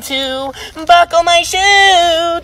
To buckle my shoe.